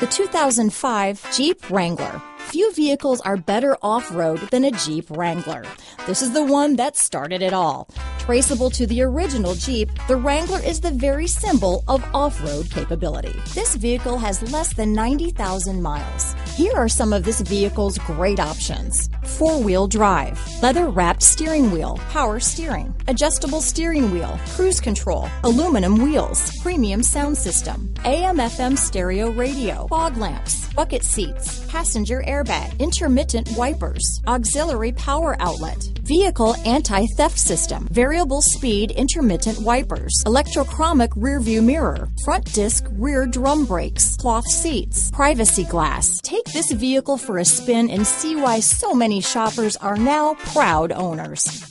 The 2005 Jeep Wrangler. Few vehicles are better off-road than a Jeep Wrangler. This is the one that started it all. Traceable to the original Jeep, the Wrangler is the very symbol of off-road capability. This vehicle has less than 90,000 miles. Here are some of this vehicle's great options. Four-wheel drive, leather-wrapped steering wheel, power steering, adjustable steering wheel, cruise control, aluminum wheels, premium sound system, AM-FM stereo radio, fog lamps, bucket seats, passenger airbag, intermittent wipers, auxiliary power outlet, vehicle anti-theft system, variable speed intermittent wipers, electrochromic rear view mirror, front disc rear drum brakes, cloth seats, privacy glass. Take this vehicle for a spin and see why so many shoppers are now proud owners.